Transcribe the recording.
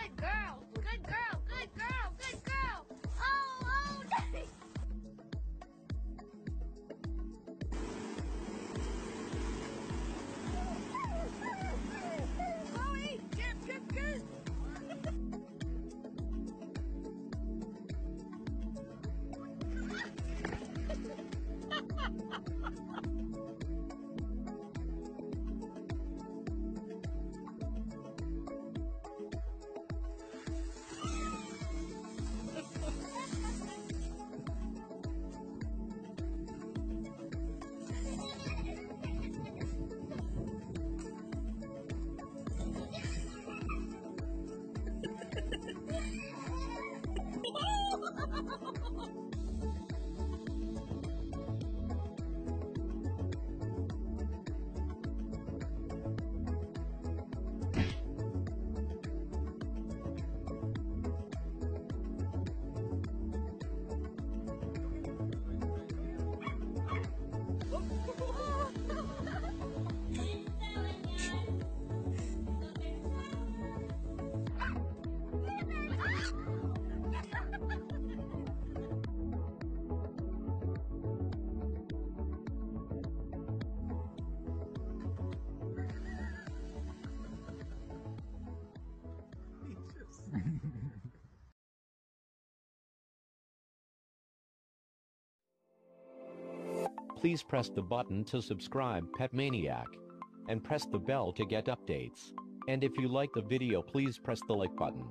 Good girl. Please press the button to subscribe Pet Maniac. And press the bell to get updates. And if you like the video please press the like button.